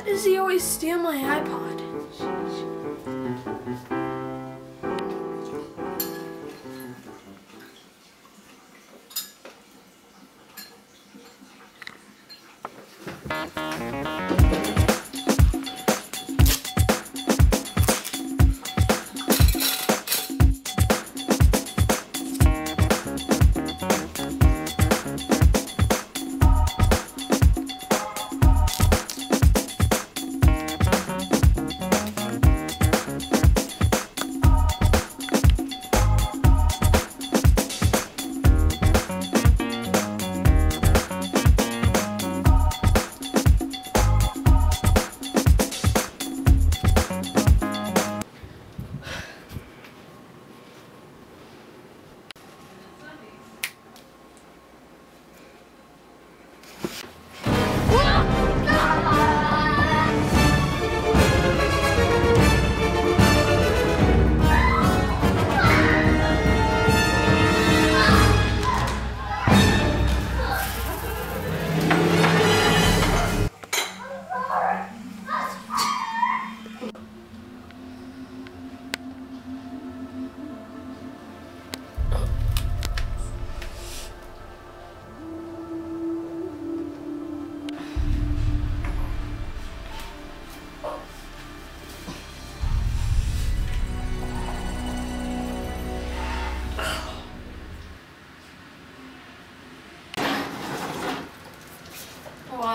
Why does he always steal my iPod?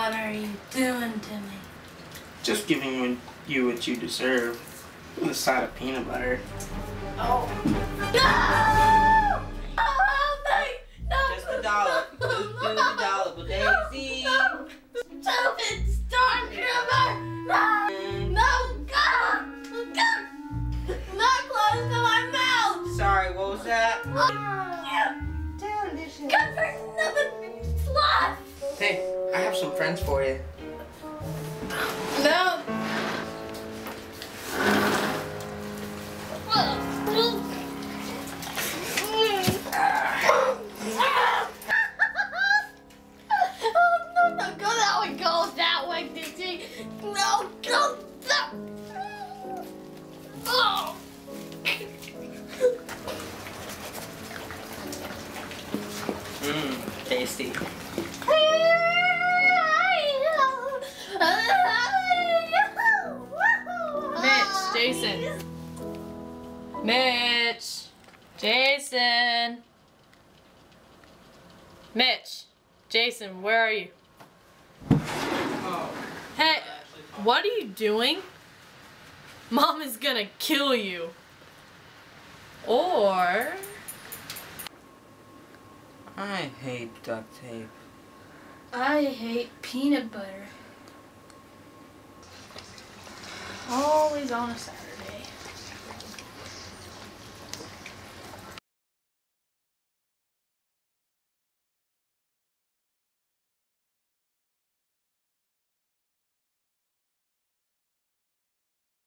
What are you doing to me? Just giving you, you what you deserve. With a side of peanut butter. Oh. No! Oh, help! No! Just a dollar. Just do the dollar. But Daisy. No! Stupid stormtrooper! No! No! God! God! Not close to my mouth! Sorry, what was that? Ah! Good for nothing sloth! Hey, I have some friends for you. No! Mm, no. No. Go that way. Go that way. No. Come. Oh, no, Jason. Mitch. Jason. Mitch. Jason, where are you? Oh. Hey, what are you doing? Mom is gonna kill you. Or. I hate duct tape. I hate peanut butter. Always on a Saturday.